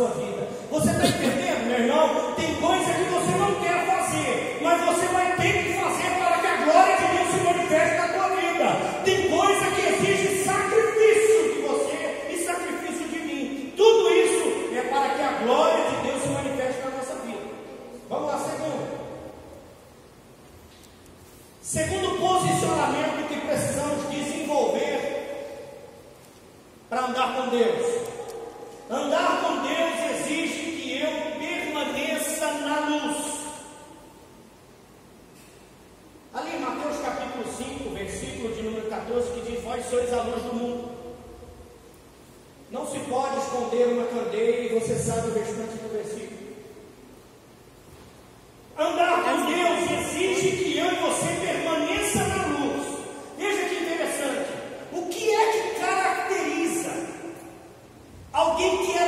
sua vida. Você está entendendo, meu irmão? Tem coisa que você não quer fazer, mas você vai ter que fazer para que a glória de Deus se manifeste na tua vida. Tem coisa que exige sacrifício de você e sacrifício de mim. Tudo isso é para que a glória de Deus se manifeste na nossa vida. Vamos lá, segundo. Segundo 14 que diz: Vós sois a luz do mundo. Não se pode esconder uma candeia e você sabe o restante do versículo. Andar com Deus exige que eu e você permaneça na luz. Veja que interessante. O que é que caracteriza alguém que é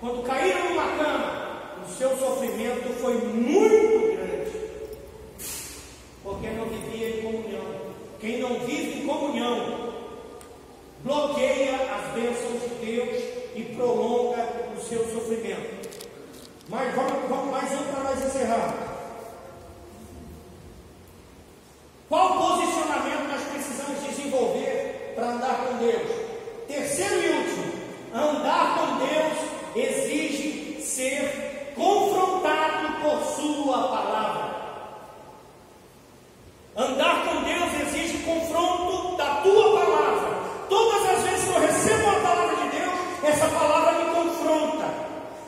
Quando caíram numa cama, o seu sofrimento foi muito grande, porque não vivia em comunhão. Quem não vive em comunhão bloqueia as bênçãos de Deus e prolonga o seu sofrimento. Mas vamos, vamos mais um para nós encerrar.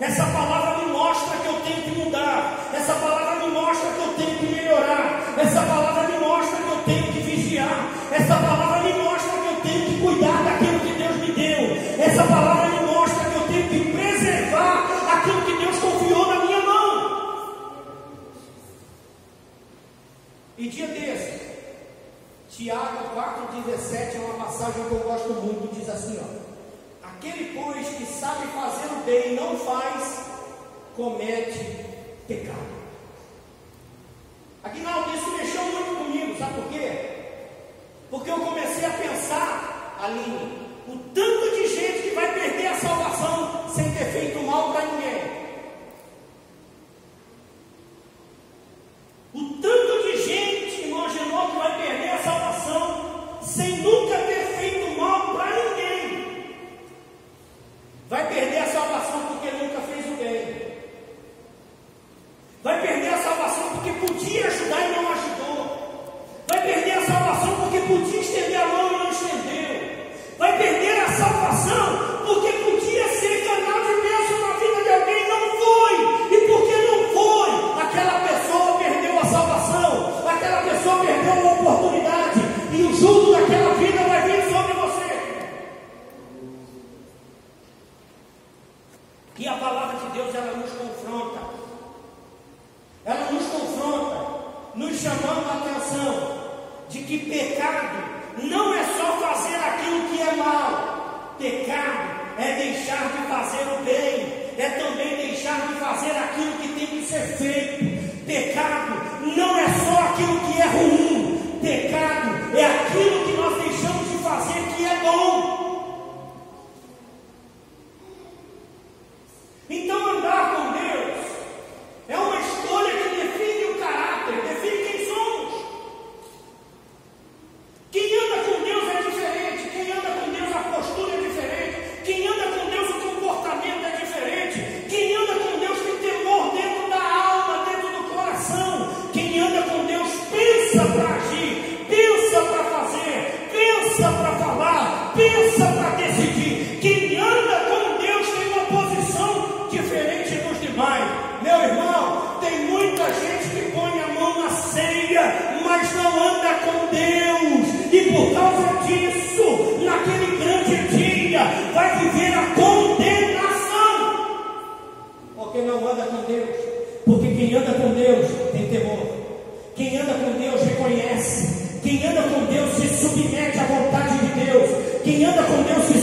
Essa palavra me mostra que eu tenho que mudar. Essa palavra me mostra que eu tenho que melhorar. Essa palavra me mostra que eu tenho que vigiar. Essa palavra me mostra que eu tenho que cuidar daquilo que Deus me deu. Essa palavra me mostra que eu tenho que preservar aquilo que Deus confiou na minha mão. E dia desse, Tiago 4,17 é uma passagem que eu gosto muito. Diz assim: ó, Aquele, pois, que sabe fazer ele não faz, comete pecado. chamando a atenção de que pecado não é só fazer aquilo que é mal, pecado é deixar de fazer o bem, é também deixar de fazer aquilo que tem que ser feito. Pecado não é só aquilo que é ruim Quem anda com Deus reconhece. Quem anda com Deus se submete à vontade de Deus. Quem anda com Deus se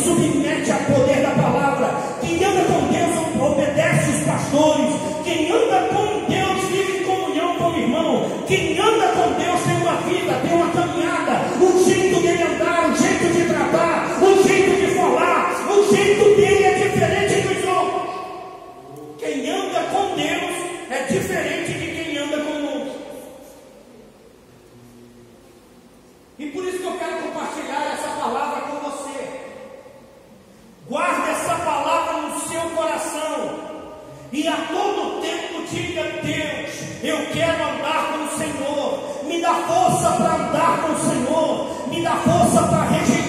E a todo tempo diga: Deus, eu quero andar com o Senhor. Me dá força para andar com o Senhor. Me dá força para rejeitar